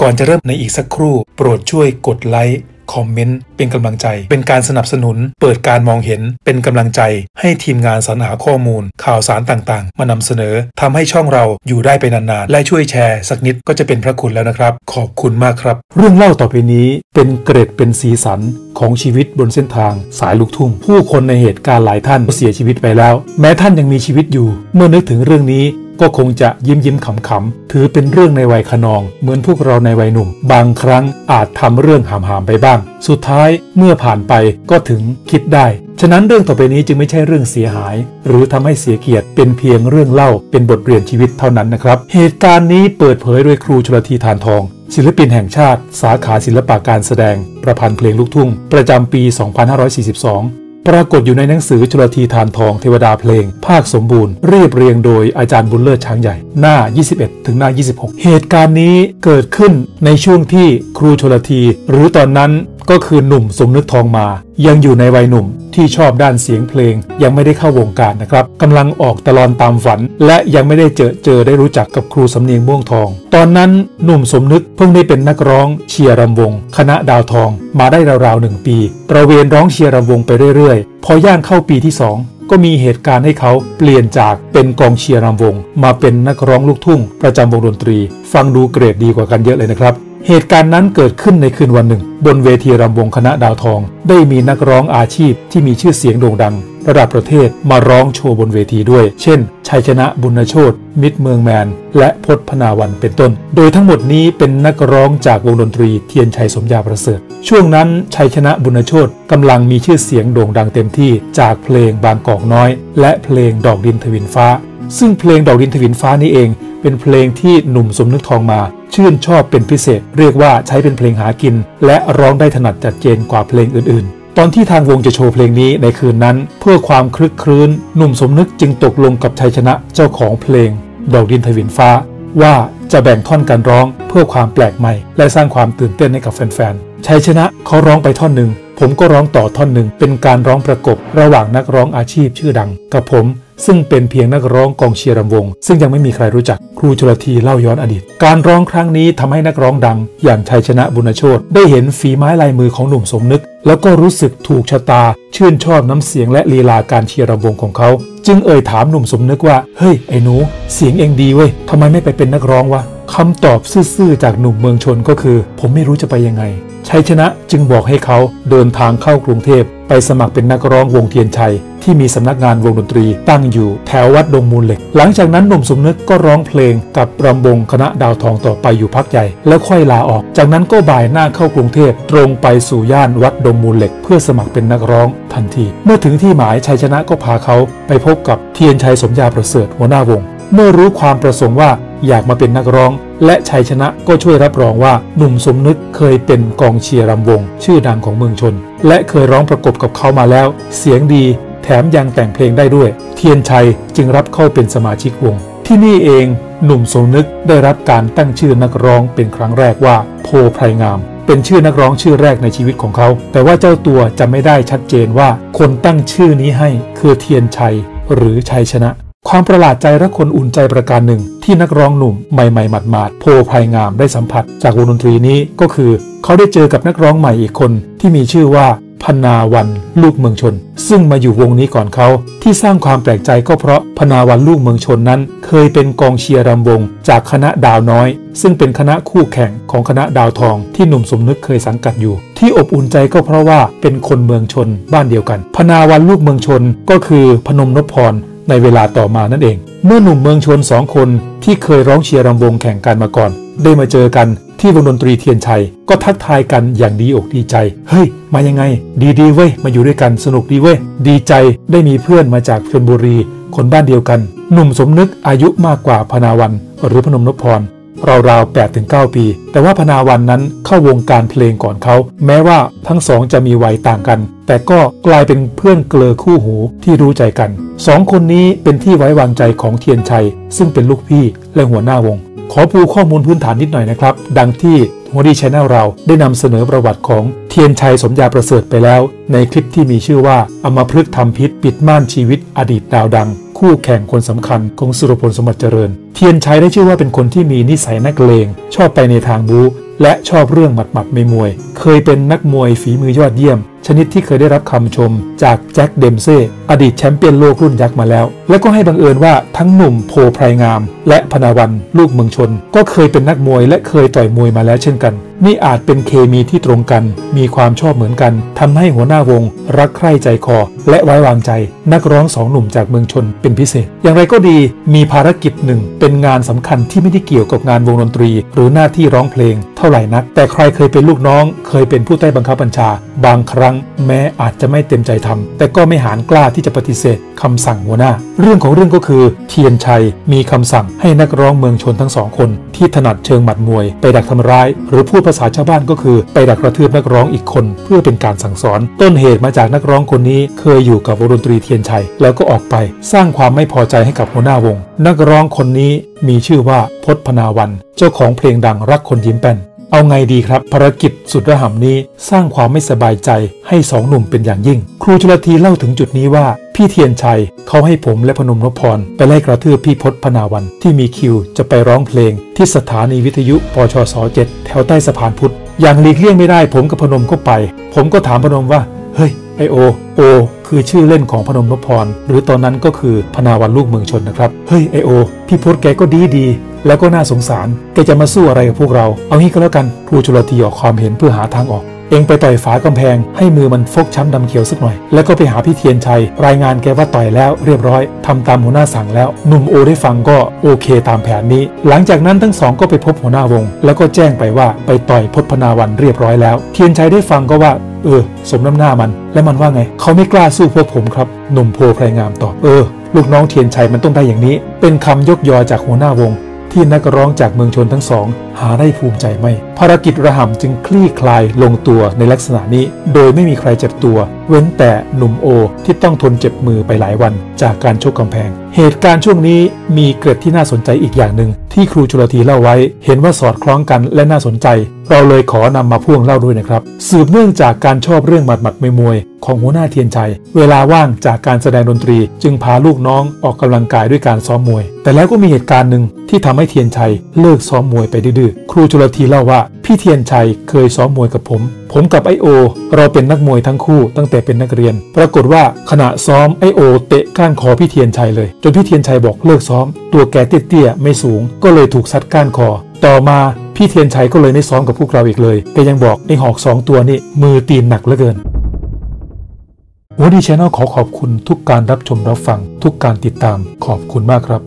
ก่อนจะเริ่มในอีกสักครู่ โปรดช่วยกดไลค์คอมเมนต์เป็นกำลังใจ เป็นการสนับสนุน เปิดการมองเห็น เป็นกำลังใจ ให้ทีมงานสรรหาข้อมูล ข่าวสารต่างๆ มานำเสนอทำให้ช่องเราอยู่ได้ไปนานๆ และช่วยแชร์สักนิดก็จะเป็นพระคุณแล้วนะครับ ขอบคุณมากครับ เรื่องเล่าต่อไปนี้เป็นเกร็ดเป็นสีสันของชีวิตบนเส้นทาง สายลูกทุ่ง ผู้คนในเหตุการณ์หลายท่านเสียชีวิตไปแล้ว แม้ท่านยังมีชีวิตอยู่ เมื่อนึกถึงเรื่องนี้ ก็คงจะยิ้มยิ้มขำขำถือเป็นเรื่องในวัยขนอง เหมือนพวกเราในวัยหนุ่ม บางครั้งอาจทำเรื่องหามหามไปบ้าง สุดท้ายเมื่อผ่านไปก็ถึงคิดได้ ฉะนั้นเรื่องต่อไปนี้จึงไม่ใช่เรื่องเสียหาย หรือทำให้เสียเกียรติเป็นเพียงเรื่องเล่าเป็นบทเรียนชีวิตเท่านั้นนะครับ เหตุการณ์นี้เปิดเผยโดยครูชลธีทานทองศิลปินแห่งชาติ สาขาศิลปะการแสดง ประพันธ์เพลงลูกทุ่ง ประจำปี 2542 ปรากฏอยู่ในหนังสือชลทีทานทองเทวดาเพลง ภาคสมบูรณ์เรียบเรียงโดยอาจารย์บุญเลิศช้างใหญ่ หน้า 21 ถึงหน้า 26 เหตุการณ์นี้เกิดขึ้นในช่วงที่ครูชลที หรือตอนนั้นก็คือหนุ่มสมนึกทองมา ยังอยู่ในวัยหนุ่มที่ชอบด้านเสียงเพลง ยังไม่ได้เข้าวงการนะครับกำลังออกตะลอนตามฝัน และยังไม่ได้เจอเจอได้รู้จักกับครูสำเนียงม่วงทอง ตอนนั้นหนุ่มสมนึกเพิ่งได้เป็นนักร้องเชียร์รำวง คณะดาวทอง มาได้ราวๆหนึ่งปีประเวนร้องเชียร์รำวงไปเรื่อยๆ พอย่างเข้าปีที่สองก็มีเหตุการณ์ให้เขาเปลี่ยนจากเป็นกองเชียร์รำวง มาเป็นนักร้องลูกทุ่ง ประจำวงดนตรี ฟังดูเกรดดีกว่ากันเยอะเลยนะครับ เหตุการณ์นั้นเกิดขึ้นในคืนวันหนึ่ง บนเวทีรำวงคณะดาวทอง ได้มีนักร้องอาชีพที่มีชื่อเสียงโด่งดัง ระดับประเทศมาร้องโชว์บนเวทีด้วย เช่น ชัยชนะบุญโชตมิตรเมืองแมน และพจพนาวันเป็นต้น โดยทั้งหมดนี้เป็นนักร้องจากวงดนตรีเทียนชัยสมยาประเสริฐ ช่วงนั้นชัยชนะบุญโชตกำลังมีชื่อเสียงโด่งดังเต็มที่จากเพลงบางกอกน้อย และเพลงดอกดินทวินฟ้า ซึ่งเพลงดอกดินทวินฟ้านี้เอง เป็นเพลงที่หนุ่มสมนึกทองมา ชื่นชอบเป็นพิเศษ เรียกว่าใช้เป็นเพลงหากิน และร้องได้ถนัดจัดเจนกว่าเพลงอื่นๆตอนที่ทางวงจะโชว์เพลงนี้ในคืนนั้น เพื่อความคลึกครื้น หนุ่มสมนึกจึงตกลงกับชัยชนะเจ้าของเพลง ดอกดินทวินฟ้า ว่าจะแบ่งท่อนการร้องเพื่อความแปลกใหม่ และสร้างความตื่นเต้นให้กับแฟนๆชัยชนะเขาร้องไปท่อนหนึ่ง ผมก็ร้องต่อท่อนหนึ่งเป็นการร้องประกบระหว่างนักร้องอาชีพชื่อดัง กับผมซึ่งเป็นเพียงนักร้องกองเชียร์รำวง ซึ่งยังไม่มีใครรู้จักครูชลทีเล่าย้อนอดีต การร้องครั้งนี้ทำให้นักร้องดัง อย่างชัยชนะบุญโชตได้เห็นฝีไม้ลายมือของหนุ่มสมนึก แล้วก็รู้สึกถูกชะตา ชื่นชอบน้ำเสียงและลีลาการเชียร์รำวงของเขา จึงเอ่ยถามหนุ่มสมนึกว่าเฮ้ยไอ้หนูเสียงเองดีเว้ยทำไมไม่ไปเป็นนักร้องวะคำตอบซื่อๆจากหนุ่มเมืองชนก็คือ ผมไม่รู้จะไปยังไง ชัยชนะจึงบอกให้เขาเดินทางเข้ากรุงเทพ ไปสมัครเป็นนักร้องวงเทียนชัย ที่มีสำนักงานวงดนตรี ตั้งอยู่แถววัดดงมูลเหล็ก หลังจากนั้นหนุ่มสมนึกก็ร้องเพลงกับรำวงคณะดาวทองต่อไปอยู่พักใหญ่ แล้วค่อยลาออก จากนั้นก็บ่ายหน้าเข้ากรุงเทพตรงไปสู่ย่านวัดดงมูลเหล็ก เพื่อสมัครเป็นนักร้องทันที เมื่อถึงที่หมายชัยชนะก็พาเขาไปพบกับเทียนชัยสมยาประเสริฐหัวหน้าวง เมื่อรู้ความประสงค์ว่าอยากมาเป็นนักร้อง และชัยชนะก็ช่วยรับรองว่าหนุ่มสมนึกเคยเป็นกองเชียร์รำวง ชื่อดังของเมืองชน และเคยร้องประกบกับเขามาแล้ว เสียงดี แถมยังแต่งเพลงได้ด้วย เทียนชัยจึงรับเข้าเป็นสมาชิกวง ที่นี่เองหนุ่มสมนึกได้รับการตั้งชื่อนักร้องเป็นครั้งแรกว่า โพไพรงาม เป็นชื่อนักร้องชื่อแรกในชีวิตของเขา แต่ว่าเจ้าตัวจะไม่ได้ชัดเจนว่า คนตั้งชื่อนี้ให้คือเทียนชัยหรือชัยชนะ ความประหลาดใจและคนอุ่นใจประการหนึ่ง ที่นักร้องหนุ่มใหม่ๆหมาดๆโพไพรงามได้สัมผัส จากวงดนตรีนี้ก็คือ เขาได้เจอกับนักร้องใหม่อีกคนที่มีชื่อว่าพนาวันลูกเมืองชน ซึ่งมาอยู่วงนี้ก่อนเขา ที่สร้างความแปลกใจก็เพราะพนาวันลูกเมืองชนนั้น เคยเป็นกองเชียร์รำวง จากคณะดาวน้อย ซึ่งเป็นคณะคู่แข่งของคณะดาวทอง ที่หนุ่มสมนึกเคยสังกัดอยู่ ที่อบอุ่นใจก็เพราะว่าเป็นคนเมืองชนบ้านเดียวกัน พนาวันลูกเมืองชนก็คือพนมนพพร ในเวลาต่อมานั่นเอง เมื่อหนุ่มเมืองชนสองคนที่เคยร้องเชียร์รำวงแข่งกันมาก่อน ได้มาเจอกันที่วงดนตรีเทียนชัย ก็ทักทายกันอย่างดีอกดีใจ เฮ้ย มายังไง ดีดีเว้ย มาอยู่ด้วยกันสนุกดีเว้ย ดีใจได้มีเพื่อนมาจากชนบุรี คนบ้านเดียวกัน หนุ่มสมนึกอายุมากกว่าพนาวันหรือพนมนพพร ราวๆ8ถึง9ปี แต่ว่าพนาวันนั้นเข้าวงการเพลงก่อนเขา แม้ว่าทั้งสองจะมีวัยต่างกัน แต่ก็กลายเป็นเพื่อนเกลอคู่หูที่รู้ใจกันสองคนนี้เป็นที่ไว้วางใจของเทียนชัย ซึ่งเป็นลูกพี่และหัวหน้าวง ขอปูข้อมูลพื้นฐานนิดหน่อยนะครับ ดังที่หัวดี Channel เราได้นำเสนอประวัติของเทียนชัยสมญาประเสริฐไปแล้ว ในคลิปที่มีชื่อว่าอัมพฤกษ์ทำพิษปิดม่านชีวิตอดีตดาวดัง คู่แข่งคนสำคัญของสุรพลสมบัติเจริญ เทียนชัยได้ชื่อว่าเป็นคนที่มีนิสัยนักเลง ชอบไปในทางบู๊และชอบเรื่องหมัดหมัดไม่มวย เคยเป็นนักมวยฝีมือยอดเยี่ยม นิดที่เคยได้รับคำชมจากแจ็คเดมเซ่อดีตแชมป์เปี้ยนโลกรุ่นยักษ์มาแล้ว และก็ให้บังเอิญว่าทั้งหนุ่มโพไพรงาม และพนาวันลูกเมืองชน ก็เคยเป็นนักมวยและเคยต่อยมวยมาแล้วเช่นกัน นี่อาจเป็นเคมีที่ตรงกัน มีความชอบเหมือนกันทำให้หัวหน้าวง รักใคร่ใจคอ และไว้วางใจ นักร้องสองหนุ่มจากเมืองชนเป็นพิเศษ อย่างไรก็ดีมีภารกิจหนึ่งเป็นงานสำคัญที่ไม่ได้เกี่ยวกับงานวงดนตรี หรือหน้าที่ร้องเพลง เท่าไหร่นัก แต่ใครเคยเป็นลูกน้อง เคยเป็นผู้ใต้บังคับบัญชา บางครั้งแม้อาจจะไม่เต็มใจทำแต่ก็ไม่หาญกล้าที่จะปฏิเสธคำสั่งหัวหน้า เรื่องของเรื่องก็คือ เทียนชัยมีคำสั่งให้นักร้องเมืองชลทั้งสองคน ที่ถนัดเชิงหมัดมวย ไปดักทำร้าย หรือพูดภาษาชาวบ้านก็คือ ไปดักกระทืบนักร้องอีกคน เพื่อเป็นการสั่งสอน ต้นเหตุมาจากนักร้องคนนี้เคยอยู่กับวงดนตรีเทียนชัย แล้วก็ออกไป สร้างความไม่พอใจให้กับหัวหน้าวง นักร้องคนนี้มีชื่อว่าพจน์พนาวัน เจ้าของเพลงดังรักคนยิ้มแป้น เอาไงดีครับ ภารกิจสุดระห่ำนี้สร้างความไม่สบายใจให้สองหนุ่มเป็นอย่างยิ่ง ครูชลทีเล่าถึงจุดนี้ว่า พี่เทียนชัยเขาให้ผมและพนมนพพร ไปไล่กระทืบพี่พศพนาวันที่มีคิวจะไปร้องเพลง ที่สถานีวิทยุปชสเจ็ดแถวใต้สะพานพุทธอย่างหลีกเลี่ยงไม่ได้ผมกับพนมก็ไป ผมก็ถามพนมว่า เฮ้ยไอโอโอคือชื่อเล่นของพนมนพพร หรือตอนนั้นก็คือพนาวันลูกเมืองชนนะครับ เฮ้ยไอโอพี่พศแกก็ดีดี แล้วก็น่าสงสาร แกจะมาสู้อะไรกับพวกเรา เอางี้ก็แล้วกันครูจุลทีออกความเห็นเพื่อหาทางออก เองไปต่อยฝากำแพง ให้มือมันฟกช้ำดำเขียวสักหน่อย แล้วก็ไปหาพี่เทียนชัย รายงานแกว่าต่อยแล้วเรียบร้อยทำตามหัวหน้าสั่งแล้ว หนุ่มโอได้ฟังก็โอเคตามแผนนี้ หลังจากนั้นทั้งสองก็ไปพบหัวหน้าวง แล้วก็แจ้งไปว่าไปต่อยพจพนาวันเรียบร้อยแล้ว เทียนชัยได้ฟังก็ว่าเออ สมน้ำหน้ามัน และมันว่าไง เขาไม่กล้าสู้พวกผมครับ หนุ่มโพไพรงามตอบ เออ ลูกน้องเทียนชัยมันต้องได้อย่างนี้ เป็นคำยกยอจากหัวหน้าวง ที่นักร้องจากเมืองชนทั้งสอง หาได้ภูมิใจไม่ ภารกิจระห่ำจึงคลี่คลายลงตัวในลักษณะนี้ โดยไม่มีใครเจ็บตัว เว้นแต่หนุ่มโอที่ต้องทนเจ็บมือไปหลายวันจากการชกกำแพง เหตุการณ์ช่วงนี้มีเกิดที่น่าสนใจอีกอย่างหนึ่ง ที่ครูจุลทีเล่าไว้ เห็นว่าสอดคล้องกันและน่าสนใจ เราเลยขอนำมาพ่วงเล่าด้วยนะครับ สืบเนื่องจากการชอบเรื่องหมัดหมัดมวยมวยของหัวหน้าเทียนชัย เวลาว่างจากการแสดงดนตรี จึงพาลูกน้องออกกำลังกายด้วยการซ้อมมวย แต่แล้วก็มีเหตุการณ์หนึ่งที่ทำให้เทียนชัยเลิกซ้อมมวยไปดื้อๆ ครูจุลทีเล่าว่า พี่เทียนชัยเคยซ้อมมวยกับผม ผมกับไอโอ เราเป็นนักมวยทั้งคู่ตั้งแต่เป็นนักเรียน ปรากฏว่าขณะซ้อมไอโอ เตะก้านคอพี่เทียนชัยเลย จนพี่เทียนชัยบอกเลิกซ้อม ตัวแกเตี้ยๆไม่สูง ก็เลยถูกซัดก้านคอ ต่อมาพี่เทียนชัยก็เลยไม่ซ้อมกับพวกเราอีกเลยแกยังบอกไอหอกสองตัวนี่มือตีนหนักเหลือเกินวันดีชแนลขอขอบคุณทุกการรับชมรับฟัง ทุกการติดตามขอบคุณมากครับ